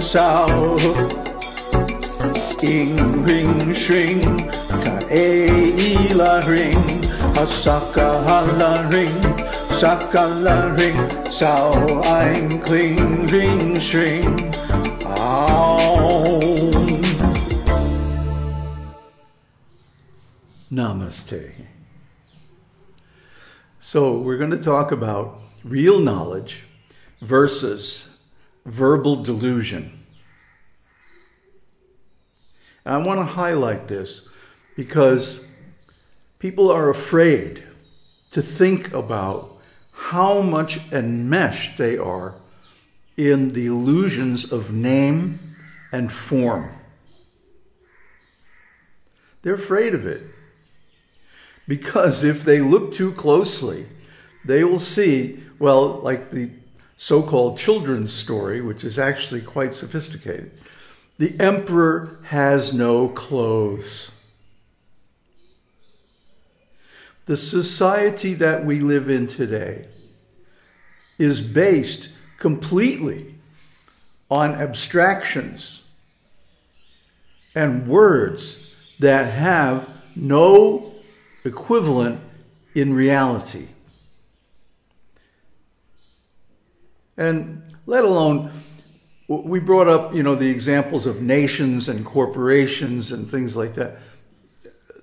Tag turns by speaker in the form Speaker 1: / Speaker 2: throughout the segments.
Speaker 1: sao ing ring shring ka e ring. Ring. Saka la ring. Sao ein kling ring shring. Namaste. So, we're going to talk about real knowledge versus verbal delusion. And I want to highlight this because people are afraid to think about how much enmeshed they are in the illusions of name and form. They're afraid of it. Because if they look too closely, they will see, well, like the so called children's story, which is actually quite sophisticated. The emperor has no clothes. The society that we live in today is based completely on abstractions and words that have no equivalent in reality. And let alone, we brought up, you know, the examples of nations and corporations and things like that.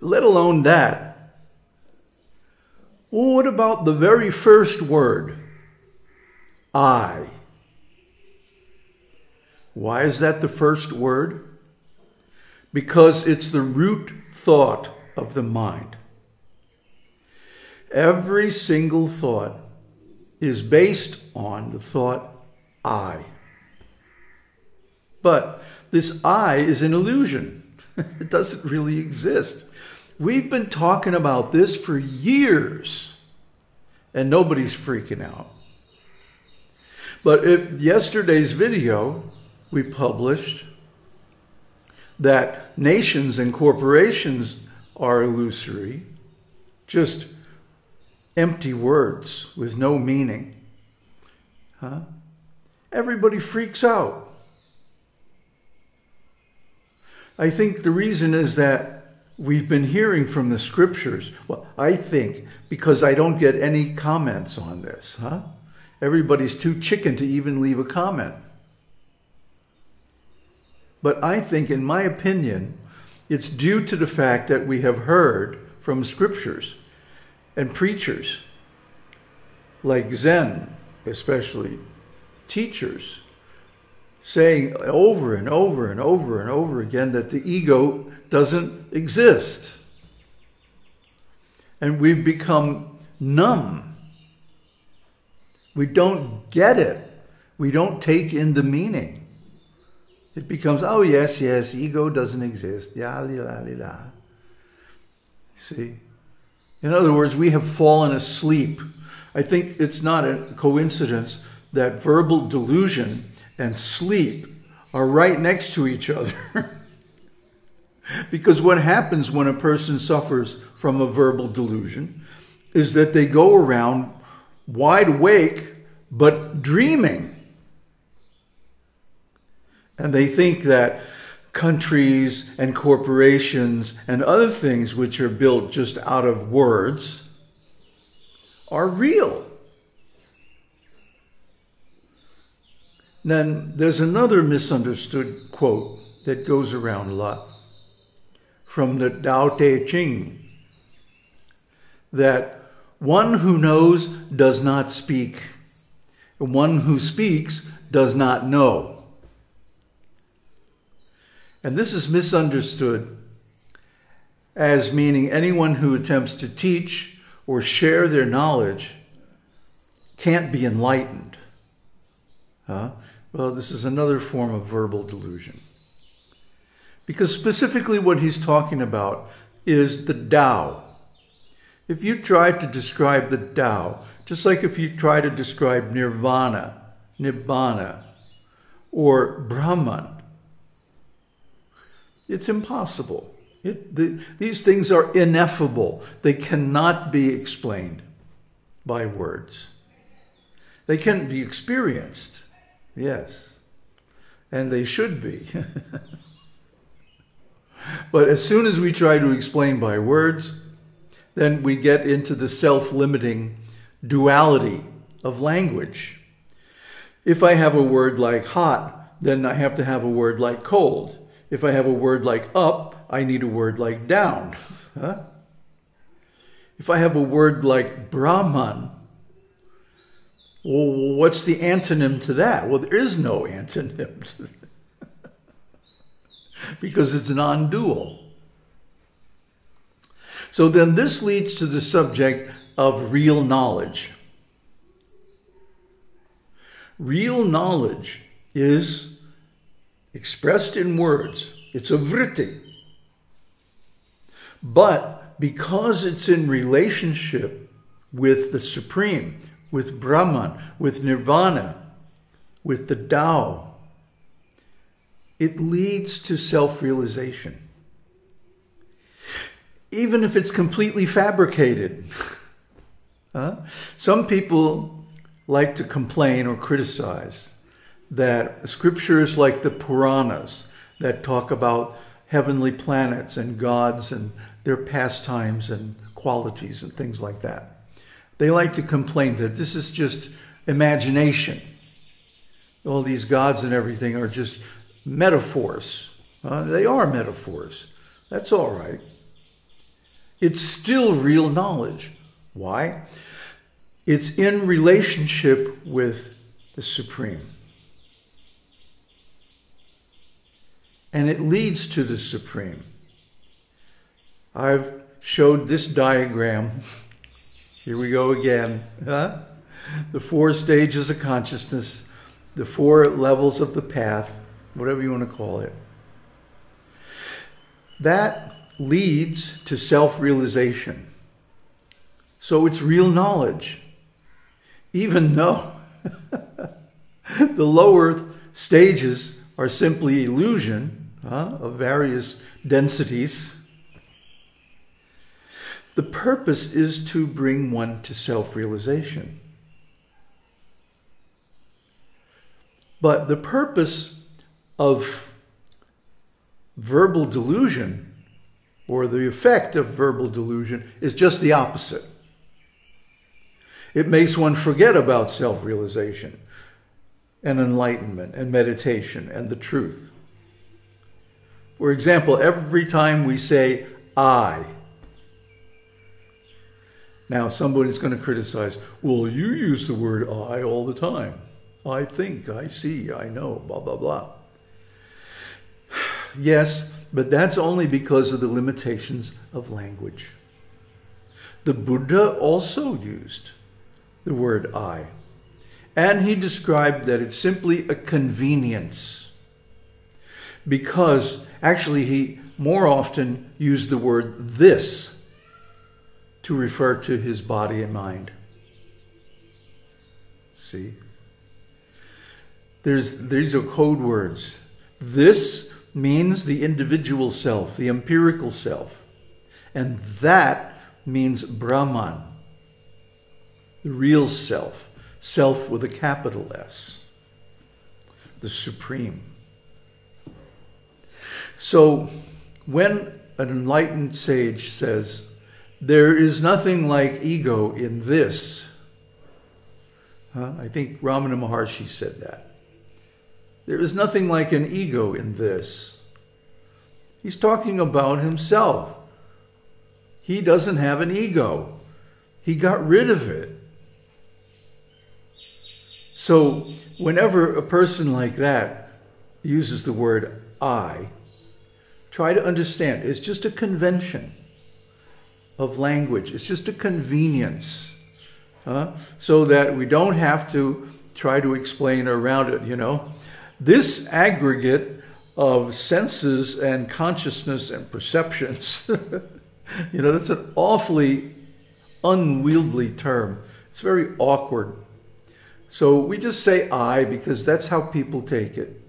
Speaker 1: Let alone that. Well, what about the very first word? I. Why is that the first word? Because it's the root thought of the mind. Every single thought is based on the thought I. But this I is an illusion. it doesn't really exist. We've been talking about this for years, and nobody's freaking out. But if yesterday's video we published that nations and corporations are illusory, just empty words with no meaning, huh? everybody freaks out. I think the reason is that we've been hearing from the scriptures. Well, I think because I don't get any comments on this, huh? Everybody's too chicken to even leave a comment. But I think, in my opinion, it's due to the fact that we have heard from scriptures and preachers, like Zen, especially teachers, saying over and over and over and over again that the ego doesn't exist. And we've become numb. We don't get it. We don't take in the meaning. It becomes, oh, yes, yes, ego doesn't exist. Ya, la, la, la. See? In other words, we have fallen asleep. I think it's not a coincidence that verbal delusion and sleep are right next to each other. because what happens when a person suffers from a verbal delusion is that they go around wide awake but dreaming. And they think that countries and corporations and other things which are built just out of words are real. Then there's another misunderstood quote that goes around a lot from the Tao Te Ching that one who knows does not speak, and one who speaks does not know. And this is misunderstood as meaning anyone who attempts to teach or share their knowledge can't be enlightened. Huh? Well, this is another form of verbal delusion. Because specifically what he's talking about is the Tao. If you try to describe the Tao, just like if you try to describe nirvana, nibbana, or Brahman, it's impossible. It, the, these things are ineffable. They cannot be explained by words. They can be experienced, yes. and they should be. but as soon as we try to explain by words, then we get into the self limiting duality of language. If I have a word like hot, then I have to have a word like cold. If I have a word like up, I need a word like down. If I have a word like Brahman, well, what's the antonym to that? Well, there is no antonym because it's non dual. So then this leads to the subject of real knowledge. Real knowledge is expressed in words, it's a vritti. But because it's in relationship with the Supreme, with Brahman, with Nirvana, with the Tao, it leads to self realization. Even if it's completely fabricated. huh? Some people like to complain or criticize that scriptures like the Puranas that talk about heavenly planets and gods and their pastimes and qualities and things like that. They like to complain that this is just imagination. All these gods and everything are just metaphors. Uh, they are metaphors. That's all right. It's still real knowledge. Why? It's in relationship with the Supreme. And it leads to the Supreme. I've showed this diagram. Here we go again. Huh? The four stages of consciousness, the four levels of the path, whatever you want to call it. That leads to self realization. So it's real knowledge, even though the lower stages are simply illusion uh, of various densities. The purpose is to bring one to self realization. But the purpose of verbal delusion, or the effect of verbal delusion, is just the opposite. It makes one forget about self realization and enlightenment and meditation and the truth. For example, every time we say I, now somebody's going to criticize, well, you use the word I all the time. I think, I see, I know, blah, blah, blah. Yes, but that's only because of the limitations of language. The Buddha also used the word I. And he described that it's simply a convenience because actually he more often used the word this to refer to his body and mind. See? There's, these are code words. This means the individual self, the empirical self. And that means Brahman, the real self self with a capital S, the supreme. So when an enlightened sage says, there is nothing like ego in this, huh? I think Ramana Maharshi said that. There is nothing like an ego in this. He's talking about himself. He doesn't have an ego. He got rid of it. So whenever a person like that uses the word I, try to understand it's just a convention of language. It's just a convenience. So that we don't have to try to explain around it, you know. This aggregate of senses and consciousness and perceptions, you know, that's an awfully unwieldy term. It's very awkward so we just say I because that's how people take it.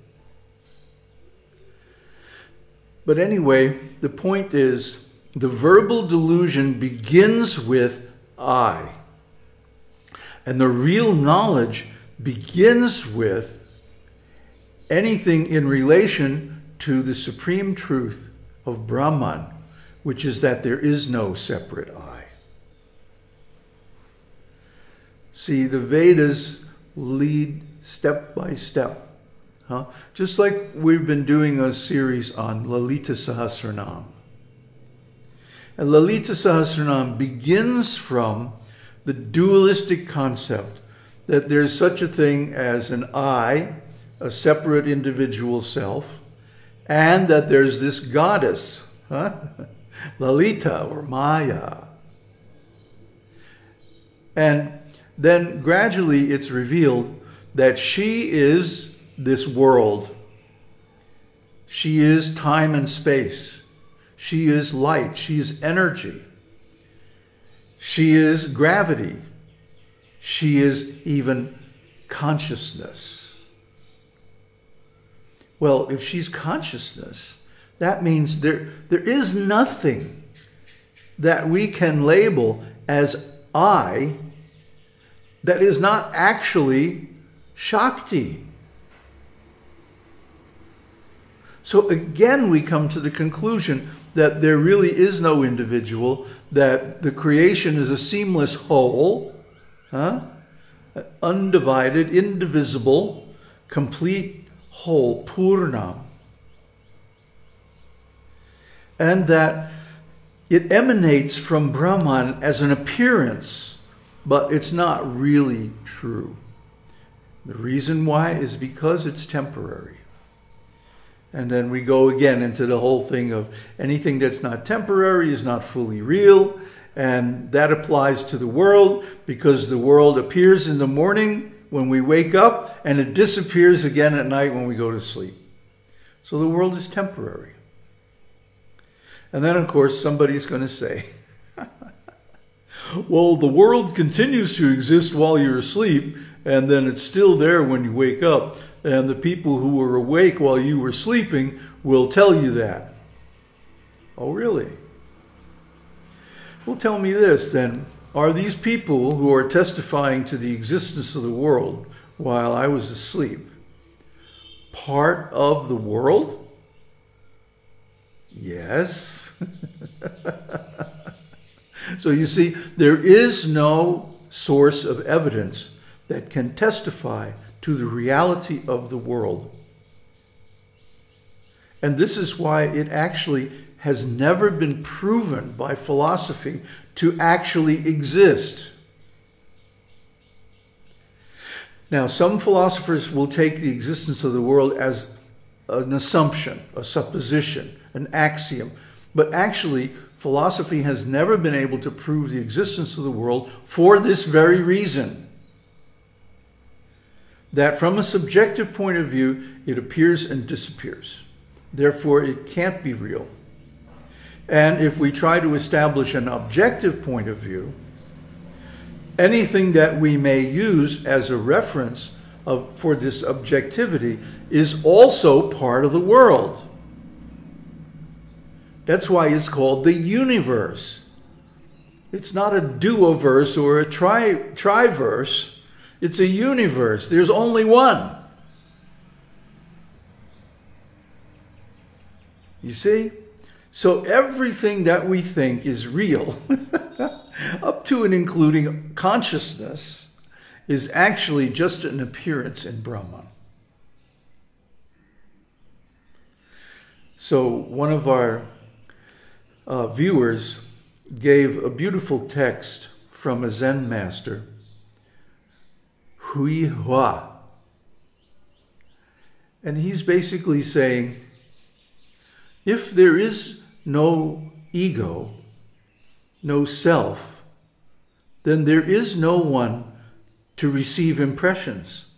Speaker 1: But anyway, the point is the verbal delusion begins with I. And the real knowledge begins with anything in relation to the supreme truth of Brahman, which is that there is no separate I. See, the Vedas lead step by step. Huh? Just like we've been doing a series on Lalita Sahasranam. And Lalita Sahasranam begins from the dualistic concept that there's such a thing as an I, a separate individual self, and that there's this goddess, huh? Lalita or Maya. And then gradually it's revealed that she is this world. She is time and space. She is light. She is energy. She is gravity. She is even consciousness. Well, if she's consciousness, that means there, there is nothing that we can label as I that is not actually Shakti. So again, we come to the conclusion that there really is no individual, that the creation is a seamless whole, huh? undivided, indivisible, complete whole, purna. And that it emanates from Brahman as an appearance, but it's not really true. The reason why is because it's temporary. And then we go again into the whole thing of anything that's not temporary is not fully real. And that applies to the world because the world appears in the morning when we wake up and it disappears again at night when we go to sleep. So the world is temporary. And then, of course, somebody's going to say, well, the world continues to exist while you're asleep, and then it's still there when you wake up. And the people who were awake while you were sleeping will tell you that. Oh, really? Well, tell me this then. Are these people who are testifying to the existence of the world while I was asleep part of the world? Yes. so you see, there is no source of evidence that can testify to the reality of the world. And this is why it actually has never been proven by philosophy to actually exist. Now, some philosophers will take the existence of the world as an assumption, a supposition, an axiom. But actually, philosophy has never been able to prove the existence of the world for this very reason that from a subjective point of view, it appears and disappears. Therefore, it can't be real. And if we try to establish an objective point of view, anything that we may use as a reference of, for this objectivity is also part of the world. That's why it's called the universe. It's not a duoverse or a tri triverse it's a universe. There's only one. You see? So everything that we think is real, up to and including consciousness, is actually just an appearance in Brahman. So one of our uh, viewers gave a beautiful text from a Zen master Hui Hai. And he's basically saying if there is no ego, no self, then there is no one to receive impressions.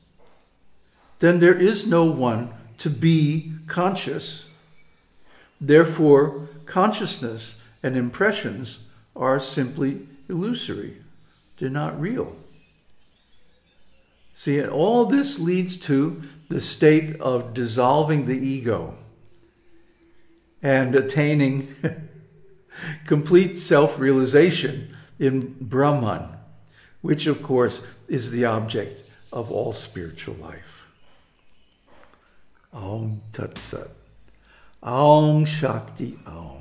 Speaker 1: Then there is no one to be conscious. Therefore, consciousness and impressions are simply illusory. They're not real. See, all this leads to the state of dissolving the ego and attaining complete self realization in Brahman, which, of course, is the object of all spiritual life. Aum Tat Sat. Om Shakti Om.